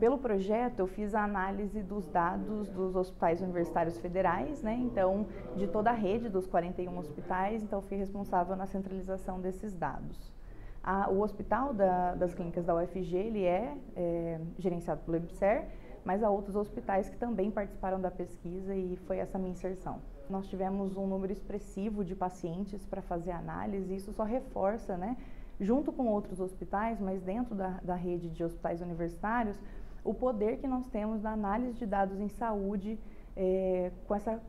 Pelo projeto, eu fiz a análise dos dados dos hospitais universitários federais, né? Então, de toda a rede dos 41 hospitais, então fui responsável na centralização desses dados. A, o hospital da, das clínicas da UFG, ele é, é gerenciado pelo EBSER, mas há outros hospitais que também participaram da pesquisa e foi essa minha inserção. Nós tivemos um número expressivo de pacientes para fazer análise e isso só reforça, né, junto com outros hospitais, mas dentro da, da rede de hospitais universitários, o poder que nós temos na análise de dados em saúde, é, com essa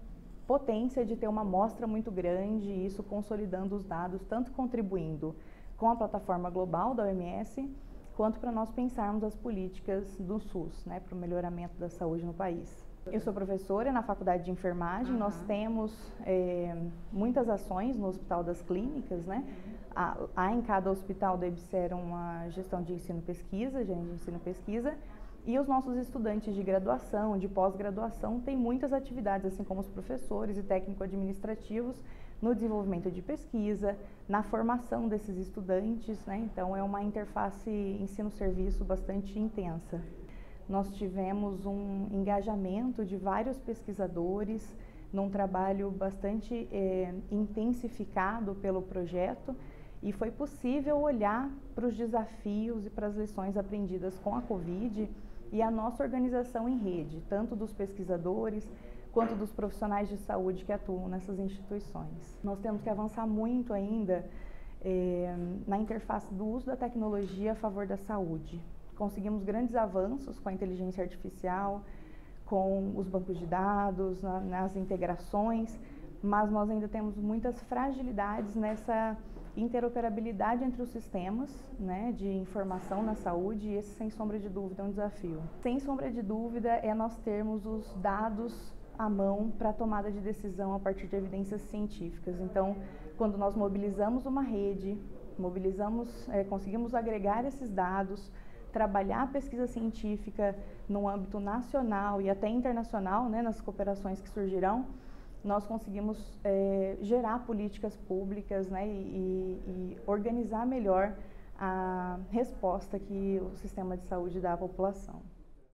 potência de ter uma amostra muito grande e isso consolidando os dados, tanto contribuindo com a plataforma global da OMS, quanto para nós pensarmos as políticas do SUS, né, para o melhoramento da saúde no país. Eu sou professora na Faculdade de Enfermagem, uhum. nós temos é, muitas ações no Hospital das Clínicas, né? Há, há em cada hospital do EBSER uma gestão de ensino-pesquisa, gerente de ensino-pesquisa, e os nossos estudantes de graduação, de pós-graduação, têm muitas atividades, assim como os professores e técnico-administrativos, no desenvolvimento de pesquisa, na formação desses estudantes, né? Então, é uma interface ensino-serviço bastante intensa. Nós tivemos um engajamento de vários pesquisadores num trabalho bastante é, intensificado pelo projeto e foi possível olhar para os desafios e para as lições aprendidas com a Covid e a nossa organização em rede, tanto dos pesquisadores quanto dos profissionais de saúde que atuam nessas instituições. Nós temos que avançar muito ainda é, na interface do uso da tecnologia a favor da saúde. Conseguimos grandes avanços com a inteligência artificial, com os bancos de dados, na, nas integrações, mas nós ainda temos muitas fragilidades nessa interoperabilidade entre os sistemas né, de informação na saúde e esse, sem sombra de dúvida, é um desafio. Sem sombra de dúvida, é nós termos os dados à mão para tomada de decisão a partir de evidências científicas. Então, quando nós mobilizamos uma rede, mobilizamos, é, conseguimos agregar esses dados, trabalhar a pesquisa científica no âmbito nacional e até internacional, né, nas cooperações que surgirão, nós conseguimos é, gerar políticas públicas né, e, e, organizar melhor a resposta que o sistema de saúde dá à população.